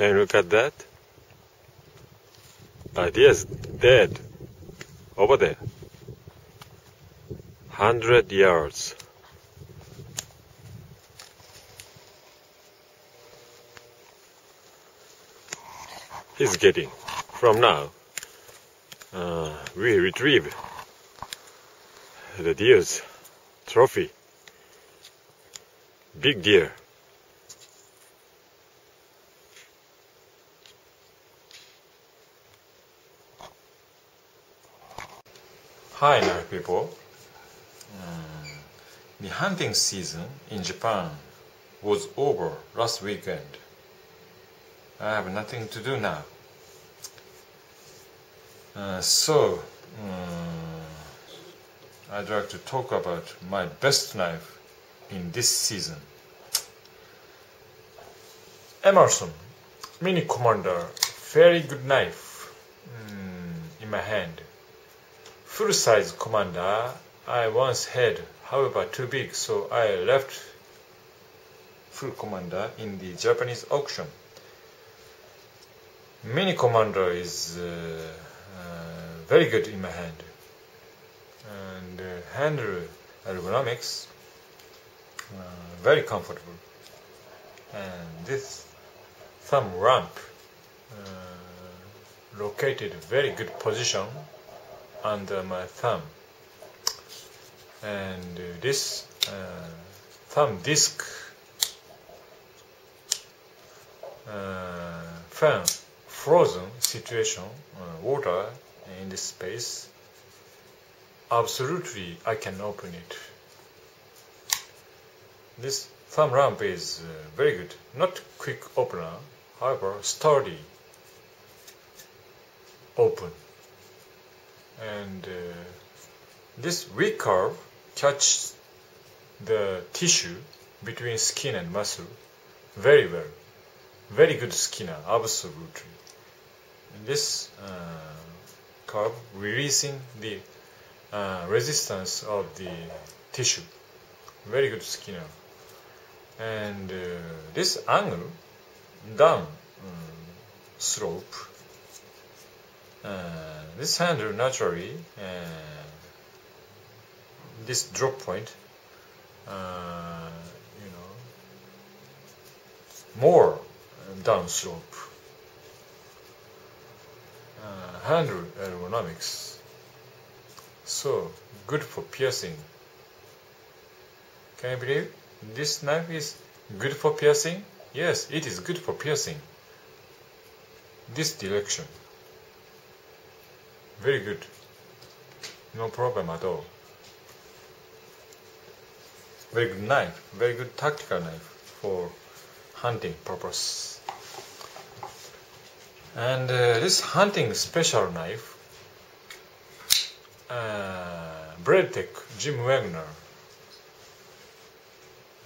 Can you look at that? Ideas dead. Over there. Hundred yards. He's getting. From now, uh, we retrieve the deer's trophy. Big deer. Hi, now people. Um, the hunting season in Japan was over last weekend. I have nothing to do now. Uh, so, um, I'd like to talk about my best knife in this season. Emerson Mini Commander, very good knife mm, in my hand. Full size Commander I once had, however, too big, so I left full Commander in the Japanese auction. Mini Commander is uh, uh, very good in my hand, and uh, handle ergonomics uh, very comfortable. And this thumb ramp uh, located very good position under my thumb. And uh, this uh, thumb disc uh, fan frozen situation uh, water in this space absolutely I can open it. This thumb ramp is uh, very good. Not quick opener however sturdy. Open and uh, this weak curve catches the tissue between skin and muscle very well. Very good skinner, absolutely. And this uh, curve releasing the uh, resistance of the tissue. Very good skinner. And uh, this angle down um, slope uh, this handle naturally uh, this drop point uh, you know more downslope. Uh, handle ergonomics so good for piercing. Can you believe this knife is good for piercing? Yes it is good for piercing. This direction very good. No problem at all. Very good knife. Very good tactical knife for hunting purpose. And uh, this hunting special knife, uh, Jim Wagner,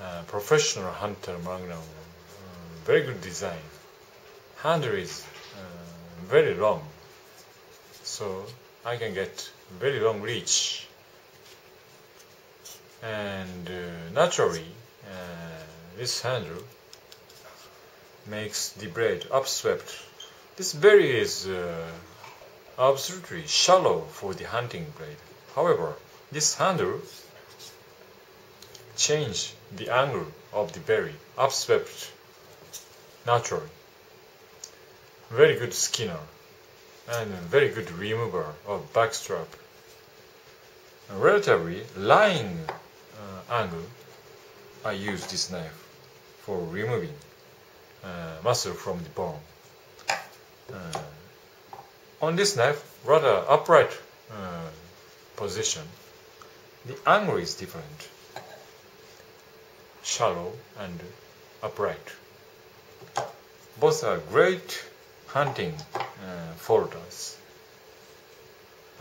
uh, professional hunter Magnum, uh, very good design. Handle is uh, very long so I can get very long reach. And uh, naturally uh, this handle makes the blade upswept. This berry is uh, absolutely shallow for the hunting blade. However this handle change the angle of the berry upswept naturally. Very good skinner and a very good remover of backstrap. A relatively lying uh, angle, I use this knife for removing uh, muscle from the bone. Uh, on this knife, rather upright uh, position, the angle is different, shallow and upright. Both are great hunting uh, folders.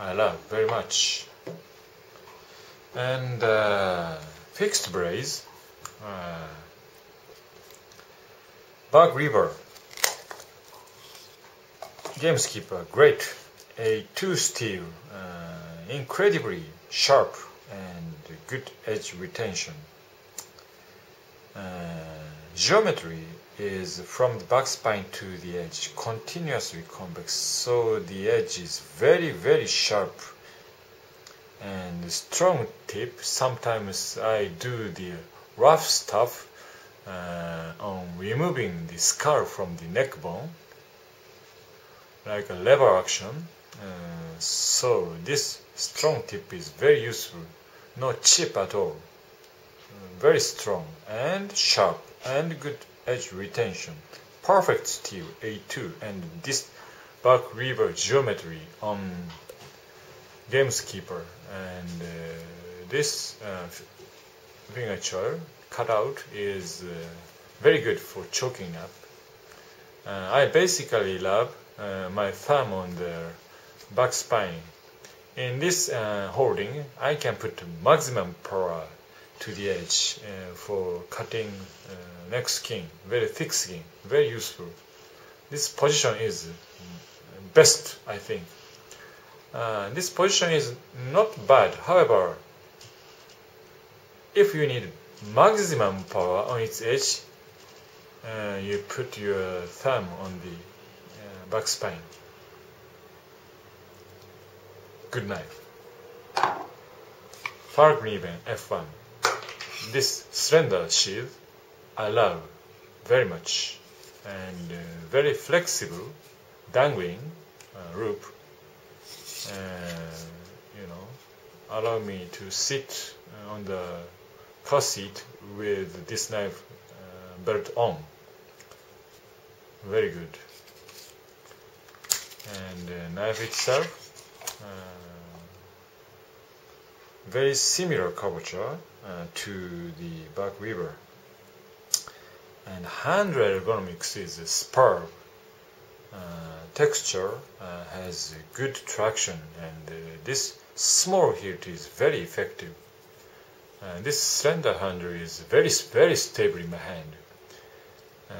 I love very much. And uh, fixed brace, uh, Bark River, Gameskeeper, great, a two steel, uh, incredibly sharp and good edge retention. Uh, geometry is from the back spine to the edge continuously convex. So the edge is very very sharp and strong tip. Sometimes I do the rough stuff uh, on removing the scar from the neck bone like a lever action. Uh, so this strong tip is very useful not cheap at all. Very strong and sharp and good edge retention perfect steel A2 and this Bark River geometry on Gameskeeper and uh, this uh, signature cutout is uh, very good for choking up. Uh, I basically love uh, my thumb on the back spine. In this uh, holding, I can put maximum power to the edge uh, for cutting uh, neck skin, very thick skin, very useful. This position is best, I think. Uh, this position is not bad. However, if you need maximum power on its edge, uh, you put your thumb on the uh, back spine. Good knife. Fallkniven F1. This slender sheath I love very much and uh, very flexible dangling uh, rope uh, you know allow me to sit on the car seat with this knife uh, belt on. Very good. And the knife itself, uh, very similar curvature uh, to the Bark River. And hand ergonomics is a superb. Uh, texture uh, has good traction and uh, this small hilt is very effective uh, this slender handle is very, very stable in my hand. Uh,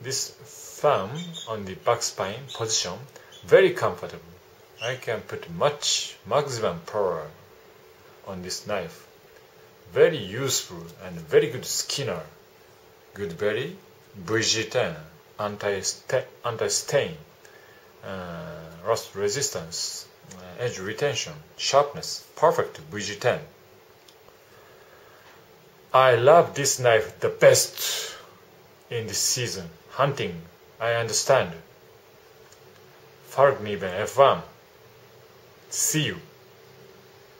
this thumb on the back spine position, very comfortable. I can put much maximum power on this knife. Very useful and very good skinner. Good belly, Brigitte, anti-stain, uh, rust resistance, uh, edge retention, sharpness, perfect Brigitte. I love this knife the best in this season. Hunting, I understand. Fallkniven F1. See you.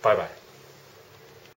Bye bye.